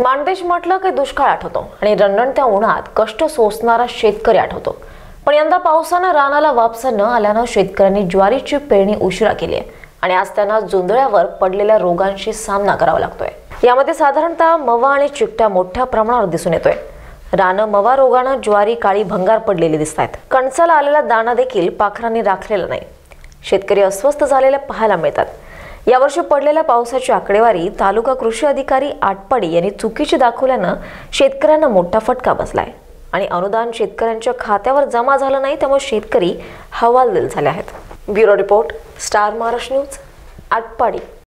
मानदेश म्हटलं की दुष्काळ आठवतो आणि रणरणत्या उन्हात कष्ट सोसणारा शेतकरी आठवतो. पण यंदा पावसानं रानाला वापसा न आल्यानं शेतकऱ्यांनी ज्वारीची पेरणी उशिरा केली आहे आणि आज त्यांना जोंधळ्यावर पडलेल्या रोगांशी सामना करावा लागतोय. यामध्ये साधारणतः मवा आणि चिकट्या मोठ्या प्रमाणावर दिसून येतोय. रानं मवा रोगानं ज्वारी काळी भंगार पडलेली दिसत आहेत कणसाला आलेला दाणा देखील पाखरांनी राखलेला नाही. शेतकरी अस्वस्थ झालेले पाहायला मिळतात. यावर्षी पडलेल्या पावसाची आकडेवारी तालुका कृषी अधिकारी आटपाडी यांनी चुकीची दाखवल्यानं शेतकऱ्यांना मोठा फटका बसलाय. आणि अनुदान शेतकऱ्यांच्या खात्यावर जमा झालं नाही त्यामुळे शेतकरी हवालदिल झाले आहेत. Bureau report Star Maharashtra news Atpadi.